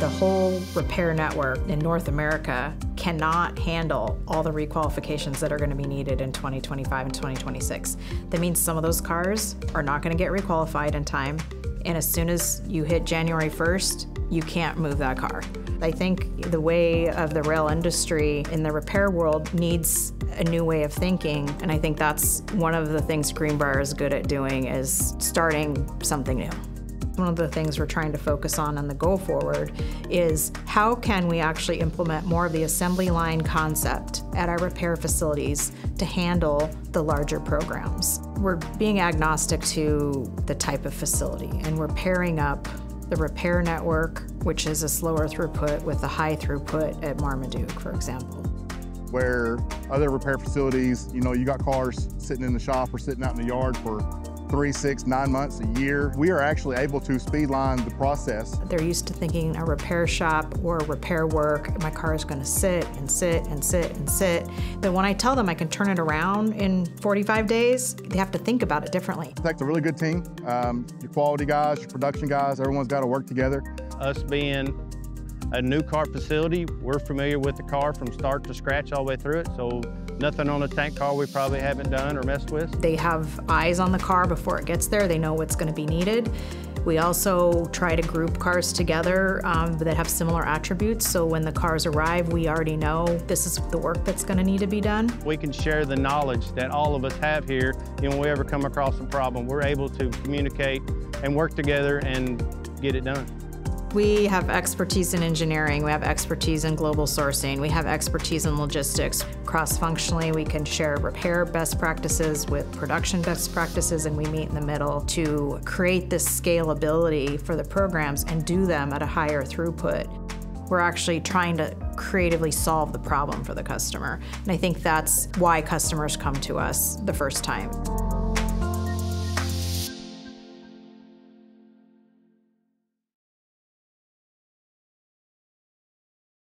The whole repair network in North America cannot handle all the requalifications that are going to be needed in 2025 and 2026. That means some of those cars are not going to get requalified in time, and as soon as you hit January 1st, you can't move that car. I think the way of the rail industry in the repair world needs a new way of thinking, and I think that's one of the things Greenbrier is good at doing is starting something new. One of the things we're trying to focus on on the go forward is how can we actually implement more of the assembly line concept at our repair facilities to handle the larger programs. We're being agnostic to the type of facility and we're pairing up the repair network, which is a slower throughput, with the high throughput at Marmaduke, for example. Where other repair facilities, you know, you got cars sitting in the shop or sitting out in the yard for three, six, nine months, a year. We are actually able to speedline the process. They're used to thinking a repair shop or repair work, my car is gonna sit and sit and sit and sit. But when I tell them I can turn it around in 45 days, they have to think about it differently. It takes a really good team. Um, your quality guys, your production guys, everyone's got to work together. Us being a new car facility, we're familiar with the car from start to scratch all the way through it, so nothing on a tank car we probably haven't done or messed with. They have eyes on the car before it gets there. They know what's going to be needed. We also try to group cars together um, that have similar attributes, so when the cars arrive, we already know this is the work that's going to need to be done. We can share the knowledge that all of us have here, and when we ever come across a problem, we're able to communicate and work together and get it done. We have expertise in engineering, we have expertise in global sourcing, we have expertise in logistics. Cross-functionally, we can share repair best practices with production best practices and we meet in the middle to create this scalability for the programs and do them at a higher throughput. We're actually trying to creatively solve the problem for the customer. And I think that's why customers come to us the first time.